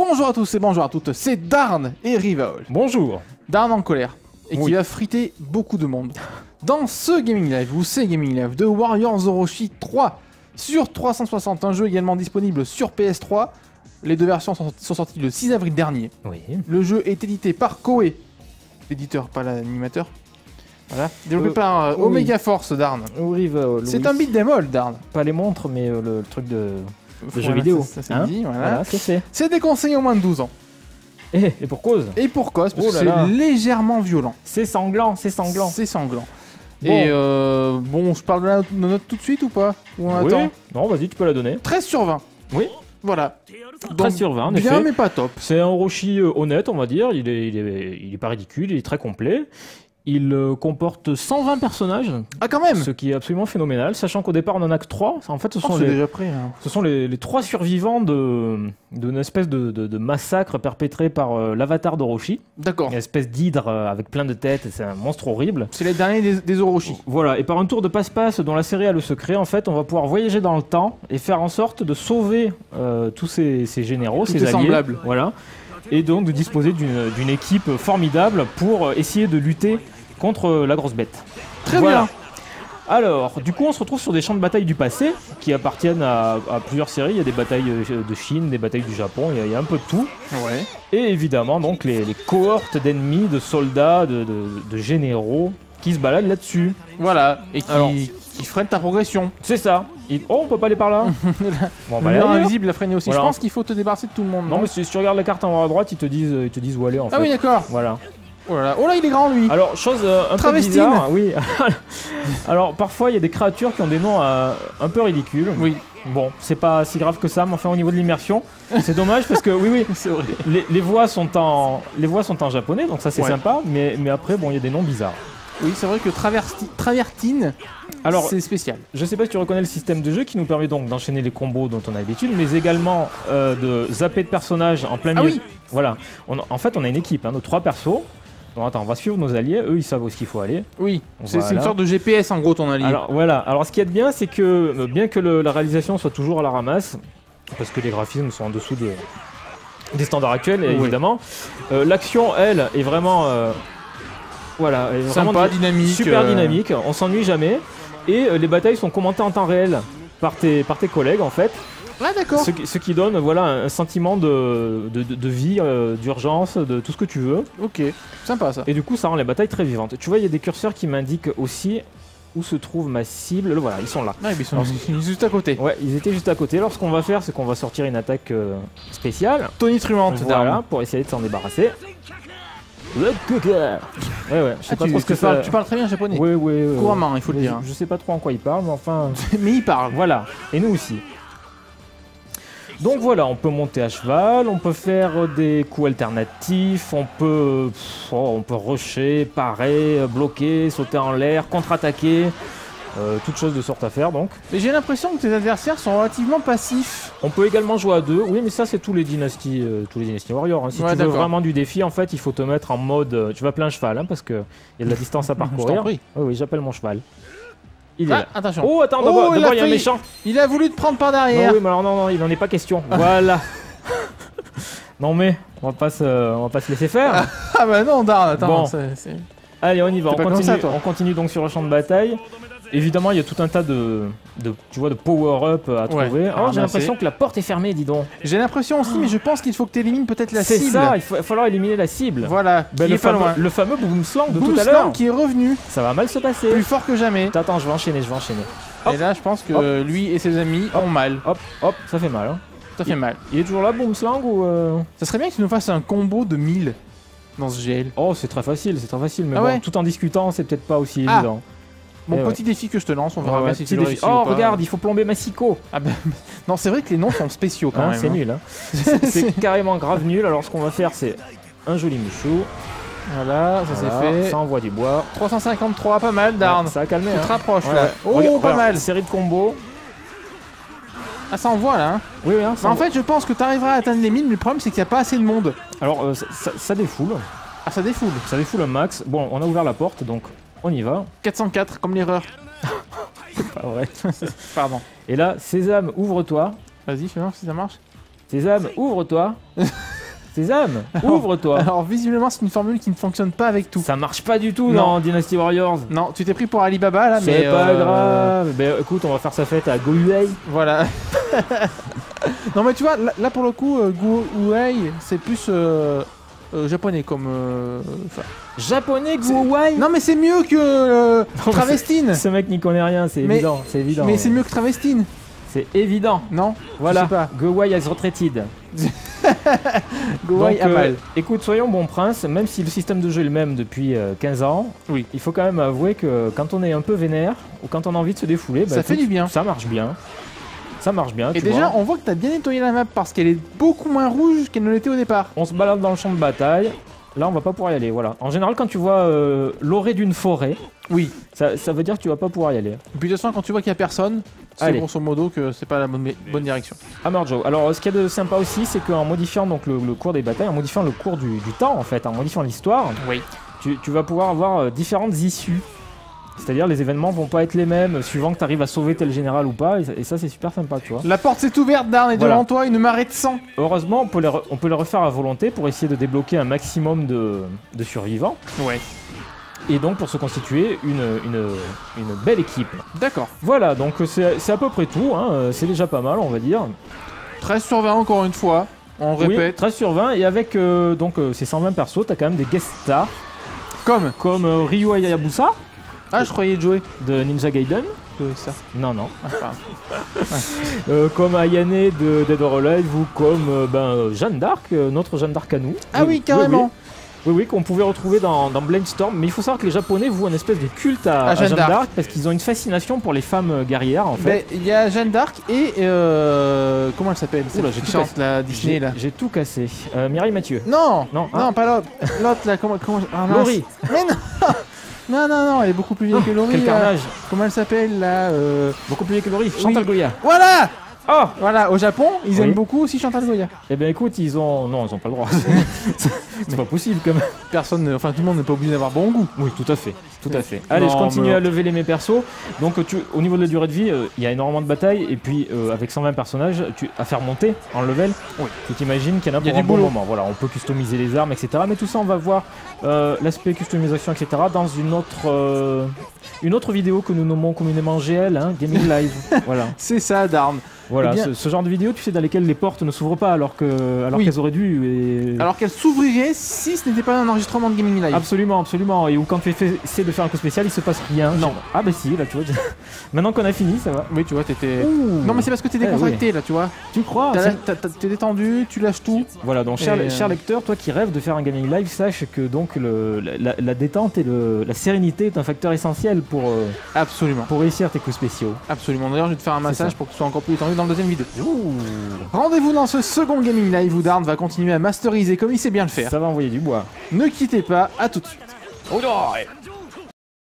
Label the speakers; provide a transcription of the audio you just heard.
Speaker 1: Bonjour à tous et bonjour à toutes, c'est Darn et Rivaol.
Speaker 2: Bonjour.
Speaker 1: Darn en colère et qui va friter beaucoup de monde. Dans ce Gaming Live ou ces Gaming Live de Warriors Orochi 3 sur 360, un jeu également disponible sur PS3. Les deux versions sont, sont sorties le 6 avril dernier.
Speaker 2: Oui.
Speaker 1: Le jeu est édité par Koei, l'éditeur, pas l'animateur. Voilà. Développé
Speaker 2: Euh,
Speaker 1: par euh,
Speaker 2: oui.
Speaker 1: Omega Force, Darn.
Speaker 2: Oui,
Speaker 1: C'est un beat all, Darn.
Speaker 2: Pas les montres, mais euh, le, le truc de,
Speaker 1: Voilà,
Speaker 2: jeux vidéo. Hein
Speaker 1: voilà.
Speaker 2: Voilà, c'est
Speaker 1: déconseillé moins de 12 ans.
Speaker 2: Et, et pour cause.
Speaker 1: Et pour cause, parce
Speaker 2: Oh
Speaker 1: que c'est légèrement violent.
Speaker 2: C'est sanglant, c'est sanglant.
Speaker 1: C'est sanglant.
Speaker 2: Bon.
Speaker 1: Et euh, bon, je parle de la note, tout de suite ou pas? Ou on
Speaker 2: oui.
Speaker 1: attend?
Speaker 2: Non, vas-y, tu peux la donner.
Speaker 1: 13 sur 20.
Speaker 2: Oui.
Speaker 1: Voilà.
Speaker 2: 13
Speaker 1: Donc,
Speaker 2: sur 20, en
Speaker 1: Bien,
Speaker 2: effet.
Speaker 1: mais pas top.
Speaker 2: C'est un Orochi euh, honnête, on va dire. Il est, il, est, il est pas ridicule, il est très complet. Il euh, comporte 120 personnages,
Speaker 1: Ah, quand même
Speaker 2: ce qui est absolument phénoménal, sachant qu'au départ on en a que 3. En fait, ce
Speaker 1: Oh,
Speaker 2: sont
Speaker 1: c'est
Speaker 2: les,
Speaker 1: déjà prêt. hein.
Speaker 2: Ce sont les, les trois survivants de- d'une espèce de, de- de massacre perpétré par euh, l'avatar d'Orochi.
Speaker 1: D'accord.
Speaker 2: Une espèce d'hydre euh, avec plein de têtes, c'est un monstre horrible.
Speaker 1: C'est les derniers des, des Orochi.
Speaker 2: Voilà, et par un tour de passe-passe dont la série a le secret, en fait, on va pouvoir voyager dans le temps et faire en sorte de sauver euh, tous ces, ces généraux, ces alliés.
Speaker 1: semblables.
Speaker 2: Voilà. Et donc de disposer d'une équipe formidable pour euh, essayer de lutter contre euh, la grosse bête.
Speaker 1: Très
Speaker 2: Voilà.
Speaker 1: bien.
Speaker 2: Alors, du coup, on se retrouve sur des champs de bataille du passé qui appartiennent à, à plusieurs séries. Il y a des batailles euh, de Chine, des batailles du Japon, il y a, il y a un peu de tout.
Speaker 1: Ouais.
Speaker 2: Et évidemment, donc, les, les cohortes d'ennemis, de soldats, de, de- de généraux qui se baladent là-dessus.
Speaker 1: Voilà. Et qui,
Speaker 2: Alors.
Speaker 1: qui freine ta progression.
Speaker 2: C'est ça. Oh, on peut pas aller par là Bon, bah,
Speaker 1: Le mur invisible l'a freiné aussi.
Speaker 2: Voilà.
Speaker 1: Je pense qu'il faut te débarrasser de tout le monde.
Speaker 2: Non, mais si, tu regardes la carte en haut à droite, ils te disent, ils te disent où aller en
Speaker 1: Ah
Speaker 2: fait.
Speaker 1: oui, d'accord.
Speaker 2: Voilà.
Speaker 1: Oh là là. Oh là, il est grand lui.
Speaker 2: Alors, chose euh, un peu bizarre, oui. Alors, parfois, il y a des créatures qui ont des noms euh, un peu ridicules.
Speaker 1: Oui,
Speaker 2: Bon, c'est pas si grave que ça, mais enfin, au niveau de l'immersion, c'est dommage parce que, oui, oui,
Speaker 1: vrai.
Speaker 2: les, les voix sont en, les voix sont en japonais, donc ça c'est
Speaker 1: Ouais.
Speaker 2: sympa, mais, mais après, bon, il y a des noms bizarres.
Speaker 1: Oui, c'est vrai que traversti- Travertine,
Speaker 2: Alors,
Speaker 1: c'est spécial.
Speaker 2: je sais pas si tu reconnais le système de jeu qui nous permet donc d'enchaîner les combos dont on a l'habitude, mais également euh, de zapper de personnages en plein
Speaker 1: Ah
Speaker 2: milieu.
Speaker 1: oui.
Speaker 2: Voilà. On- en fait, on a une équipe, hein, de trois persos. Bon, attends, on va suivre nos alliés, eux ils savent où est-ce qu'il faut aller.
Speaker 1: Oui, c'est c'est une sorte de GPS en gros ton allié.
Speaker 2: Alors voilà, alors ce a de bien, c'est que euh, bien que le- la réalisation soit toujours à la ramasse, parce que les graphismes sont en dessous de- des standards actuels,
Speaker 1: Oui.
Speaker 2: évidemment, euh, l'action, elle, est vraiment... euh, voilà,
Speaker 1: Sympa, dynamique.
Speaker 2: super
Speaker 1: euh,
Speaker 2: dynamique, on s'ennuie jamais, et euh, les batailles sont commentées en temps réel par tes, par tes collègues en fait,
Speaker 1: Ah d'accord.
Speaker 2: ce qui, ce qui donne voilà, un sentiment de, de, de- de vie, euh, d'urgence, de tout ce que tu veux,
Speaker 1: Ok, sympa ça.
Speaker 2: et du coup ça rend les batailles très vivantes. Tu vois, il y a des curseurs qui m'indiquent aussi où se trouve ma cible, le voilà, ils sont là.
Speaker 1: Ah, ils sont ils sont juste à côté.
Speaker 2: Ouais, ils étaient juste à côté. Alors ce qu'on va faire, c'est qu'on va sortir une attaque euh, spéciale.
Speaker 1: Tony Truante,
Speaker 2: Voilà, pour essayer de s'en débarrasser. Le cooker. Ouais, ouais, je sais
Speaker 1: Ah,
Speaker 2: pas
Speaker 1: tu,
Speaker 2: trop ce que
Speaker 1: tu parles,
Speaker 2: ça...
Speaker 1: tu parles très bien japonais.
Speaker 2: Ouais, euh,
Speaker 1: Couramment, il faut le
Speaker 2: je-
Speaker 1: dire. hein.
Speaker 2: Je sais pas trop en quoi il parle, mais enfin...
Speaker 1: Mais il parle.
Speaker 2: voilà, et nous aussi. Donc voilà, on peut monter à cheval, on peut faire des coups alternatifs, on peut, pff, oh, on peut rusher, parer, bloquer, sauter en l'air, contre-attaquer, euh, toutes choses de sorte à faire donc.
Speaker 1: Mais j'ai l'impression que tes adversaires sont relativement passifs.
Speaker 2: On peut également jouer à deux. Oui, mais ça c'est tous les dynasties, euh, tous les dynasties warriors. hein. Si
Speaker 1: Ouais,
Speaker 2: tu veux vraiment du défi, en fait, il faut te mettre en mode. euh, tu vas plein cheval, hein, parce que il y a de la distance à parcourir. Oui, oui, j'appelle mon cheval. Il est
Speaker 1: Ah,
Speaker 2: là.
Speaker 1: attention.
Speaker 2: Oh, attends,
Speaker 1: Oh, il
Speaker 2: y a un méchant.
Speaker 1: Il a voulu te prendre par
Speaker 2: Non,
Speaker 1: derrière.
Speaker 2: oui, mais alors non, non, il en est pas question. voilà. non mais, on va pas se, on va pas se laisser faire.
Speaker 1: Ah bah non, Darn, attends.
Speaker 2: Bon. Allez, on y va. On continue,
Speaker 1: ça,
Speaker 2: on continue donc sur le champ de bataille. Évidemment, il y a tout un tas de, de tu vois, de power-up à
Speaker 1: Ouais,
Speaker 2: trouver.
Speaker 1: à
Speaker 2: Alors, j'ai l'impression que la porte est fermée, dis donc.
Speaker 1: J'ai l'impression aussi, mais je pense qu'il faut que tu élimines peut-être la
Speaker 2: C'est
Speaker 1: cible.
Speaker 2: ça, il va falloir éliminer la cible.
Speaker 1: Voilà,
Speaker 2: Ben,
Speaker 1: qui
Speaker 2: le,
Speaker 1: est pas
Speaker 2: fameux,
Speaker 1: loin.
Speaker 2: le fameux boomslang de tout à l'heure.
Speaker 1: qui est revenu,
Speaker 2: Ça va mal se passer.
Speaker 1: plus fort que jamais.
Speaker 2: Attends, je vais enchaîner, je vais enchaîner. Hop.
Speaker 1: Et là, je pense que
Speaker 2: Hop.
Speaker 1: lui et ses amis ont mal.
Speaker 2: Hop, hop, ça fait mal. Hein.
Speaker 1: Ça fait mal.
Speaker 2: Il est toujours là, boomslang ou euh...
Speaker 1: Ça serait bien que tu nous fasses un combo de 1000 dans ce GL.
Speaker 2: Oh, c'est très facile, c'est très facile, mais
Speaker 1: Ah
Speaker 2: bon,
Speaker 1: ouais
Speaker 2: tout en discutant, c'est peut-être pas aussi
Speaker 1: Ah.
Speaker 2: évident.
Speaker 1: Mon
Speaker 2: Eh ouais.
Speaker 1: petit défi que je te lance, on verra
Speaker 2: Ouais,
Speaker 1: bien si tu le
Speaker 2: défi.
Speaker 1: réussis
Speaker 2: Oh,
Speaker 1: ou pas.
Speaker 2: regarde, il faut plomber Massico.
Speaker 1: Ah ben, non, c'est vrai que les noms sont spéciaux quand
Speaker 2: Hein,
Speaker 1: même.
Speaker 2: c'est
Speaker 1: hein.
Speaker 2: nul. Hein. C'est carrément grave nul. Alors, ce qu'on va faire, c'est un joli mouchou.
Speaker 1: Voilà, ça
Speaker 2: Voilà,
Speaker 1: c'est fait.
Speaker 2: Ça envoie du bois.
Speaker 1: 353, pas mal, Darn.
Speaker 2: Ouais, ça a calmé. hein.
Speaker 1: te rapproches
Speaker 2: Ouais,
Speaker 1: là. Oh,
Speaker 2: Regarde,
Speaker 1: pas mal.
Speaker 2: Série de combos.
Speaker 1: Ah, ça envoie là. Hein.
Speaker 2: Oui, oui. hein, ça
Speaker 1: Bah, en fait, je pense que tu arriveras à atteindre les 1000, mais le problème c'est qu'il n'y a pas assez de monde.
Speaker 2: Alors, euh, ça, ça- ça défoule.
Speaker 1: Ah, ça défoule.
Speaker 2: Ça défoule un max. Bon, on a ouvert la porte, donc on y va.
Speaker 1: 404, comme l'erreur.
Speaker 2: Pas vrai.
Speaker 1: Pardon.
Speaker 2: Et là, Sésame, ouvre-toi.
Speaker 1: Vas-y, fais voir si ça marche.
Speaker 2: Sésame, ouvre-toi. Sésame, ouvre-toi.
Speaker 1: Alors visiblement c'est une formule qui ne fonctionne pas avec tout.
Speaker 2: Ça marche pas du tout
Speaker 1: Non.
Speaker 2: dans Dynasty Warriors.
Speaker 1: Non, tu t'es pris pour Alibaba là, mais
Speaker 2: C'est pas
Speaker 1: euh,
Speaker 2: grave. Ben écoute, on va faire sa fête à Gohuei.
Speaker 1: Voilà. non mais tu vois, là, là, pour le coup, euh, Guo-Huai, c'est plus euh, euh, japonais comme. euh, enfin-
Speaker 2: Japonais
Speaker 1: non mais c'est mieux que euh,
Speaker 2: mais
Speaker 1: Travestine.
Speaker 2: Ce mec n'y connaît rien, c'est
Speaker 1: Mais-
Speaker 2: évident, c'est évident.
Speaker 1: Mais c'est mieux que Travestine,
Speaker 2: C'est évident.
Speaker 1: non
Speaker 2: Voilà,
Speaker 1: Je sais pas.
Speaker 2: Gohuei has retreated. Donc,
Speaker 1: a
Speaker 2: euh,
Speaker 1: mal.
Speaker 2: écoute, soyons bon prince, même si le système de jeu est le même depuis euh, 15 ans,
Speaker 1: Oui.
Speaker 2: il faut quand même avouer que quand on est un peu vénère ou quand on a envie de se défouler, bah,
Speaker 1: Ça fait
Speaker 2: écoute,
Speaker 1: du bien.
Speaker 2: Ça marche bien. Ça marche bien.
Speaker 1: Et
Speaker 2: tu
Speaker 1: déjà,
Speaker 2: vois.
Speaker 1: on voit que t'as bien nettoyé la map parce qu'elle est beaucoup moins rouge qu'elle ne l'était au départ.
Speaker 2: on se balade dans le champ de bataille. Là, on va pas pouvoir y aller. Voilà. En général, quand tu vois euh, l'orée d'une forêt,
Speaker 1: Oui.
Speaker 2: ça, ça veut dire que tu vas pas pouvoir y aller.
Speaker 1: Et puis de toute façon, quand tu vois qu'il y a personne, c'est grosso modo que c'est pas la bonne, bonne direction.
Speaker 2: Hammer Joe. Alors, ce qu'il y a de sympa aussi, c'est qu'en modifiant donc le, le cours des batailles, en modifiant le cours du, du temps, en fait, en modifiant l'histoire,
Speaker 1: Oui.
Speaker 2: tu, tu vas pouvoir avoir euh, différentes issues. C'est-à-dire, les événements vont pas être les mêmes suivant que tu arrives à sauver tel général ou pas. Et ça, c'est super sympa, tu vois.
Speaker 1: La porte s'est ouverte, Darn, et
Speaker 2: Voilà.
Speaker 1: devant toi, une marée de sang.
Speaker 2: Heureusement, on peut, les re- on peut les refaire à volonté pour essayer de débloquer un maximum de, de survivants.
Speaker 1: Ouais.
Speaker 2: Et donc, pour se constituer une, une, une belle équipe.
Speaker 1: D'accord.
Speaker 2: Voilà, donc c'est à peu près tout. hein, euh, C'est déjà pas mal, on va dire.
Speaker 1: 13 sur 20 encore une fois. On
Speaker 2: Oui,
Speaker 1: répète.
Speaker 2: 13 sur 20. Et avec euh, donc euh, ces 120 persos, t'as quand même des guest stars
Speaker 1: Comme.
Speaker 2: comme euh, Ryu Hayabusa
Speaker 1: Ah, je croyais Joey.
Speaker 2: de Ninja Gaiden.
Speaker 1: Ça.
Speaker 2: Non, non.
Speaker 1: Enfin,
Speaker 2: Euh, comme Ayane de Dead or Alive ou comme euh, ben, Jeanne d'Arc, euh, notre Jeanne d'Arc à nous.
Speaker 1: Ah oui, carrément.
Speaker 2: Oui, oui, oui, qu'on pouvait retrouver dans, dans Blamestorm. Mais il faut savoir que les Japonais vouent un espèce de culte à,
Speaker 1: À
Speaker 2: à
Speaker 1: Jeanne d'Arc.
Speaker 2: parce qu'ils ont une fascination pour les femmes guerrières en fait.
Speaker 1: Ben, il y a Jeanne d'Arc et. Euh, comment elle s'appelle?
Speaker 2: J'ai tout cassé.
Speaker 1: la Disney
Speaker 2: J'ai
Speaker 1: là.
Speaker 2: j'ai tout cassé. Euh, Mireille Mathieu.
Speaker 1: Non
Speaker 2: Non,
Speaker 1: Non,
Speaker 2: hein
Speaker 1: pas l'autre. L'autre là, comment. comment ah.
Speaker 2: Laurie.
Speaker 1: Mais non Non, non, non, elle est beaucoup plus vieille que Laurie.
Speaker 2: Quel carnage.
Speaker 1: Comment elle s'appelle là euh,
Speaker 2: Beaucoup plus vieux que Laurie. Chantal Goya.
Speaker 1: Voilà
Speaker 2: Oh
Speaker 1: Voilà, au Japon, ils
Speaker 2: Oui.
Speaker 1: aiment beaucoup aussi Chantal Goya.
Speaker 2: Eh bien écoute, ils ont... Non, ils ont pas le droit. C'est pas possible quand même.
Speaker 1: Personne, ne- enfin tout le monde n'est pas obligé d'avoir bon goût.
Speaker 2: Oui, tout à fait, tout à fait. Allez,
Speaker 1: Non,
Speaker 2: je continue
Speaker 1: mais-
Speaker 2: à lever les mes persos. Donc, tu, au niveau de la durée de vie, euh, il y a énormément de batailles et puis euh, avec 120 personnages, tu, à faire monter en level,
Speaker 1: Oui.
Speaker 2: tu t'imagines qu'il y en a
Speaker 1: Il y a
Speaker 2: pour un
Speaker 1: du
Speaker 2: bon
Speaker 1: boulot.
Speaker 2: moment. Voilà, on peut customiser les armes, etc. Mais tout ça, on va voir euh, l'aspect customisation, etc. dans une autre, euh, une autre vidéo que nous nommons communément GL, hein, Gaming Live. voilà,
Speaker 1: C'est ça, Darn.
Speaker 2: voilà,
Speaker 1: Eh bien-
Speaker 2: ce, ce genre de vidéo, tu sais, dans lesquelles les portes ne s'ouvrent pas alors que, alors
Speaker 1: Oui.
Speaker 2: qu'elles auraient dû. Et...
Speaker 1: Alors qu'elle s'ouvrirait si ce n'était pas un enregistrement de Gaming Live.
Speaker 2: Absolument, absolument. Et où quand tu essaies de faire un coup spécial, il se passe rien.
Speaker 1: Non.
Speaker 2: Ah bah si, là tu vois. Maintenant qu'on a fini, ça va.
Speaker 1: Oui, tu vois, t'étais. Non, mais c'est parce que t'es
Speaker 2: Eh,
Speaker 1: décontracté là, tu vois.
Speaker 2: Tu crois
Speaker 1: T'es détendu, tu lâches tout.
Speaker 2: Voilà, donc cher,
Speaker 1: euh,
Speaker 2: cher lecteur, toi qui rêves de faire un gaming live, sache que donc le, la, détente et le, la sérénité est un facteur essentiel pour, euh,
Speaker 1: Absolument.
Speaker 2: pour réussir tes coups spéciaux.
Speaker 1: Absolument. D'ailleurs, je vais te faire un massage pour que tu sois encore plus détendu dans la deuxième vidéo. Rendez-vous dans ce second Gaming Live où Darn va continuer à masteriser comme il sait bien le faire.
Speaker 2: Ça va envoyer du bois.
Speaker 1: Ne quittez pas, à tout de suite.
Speaker 2: Oh non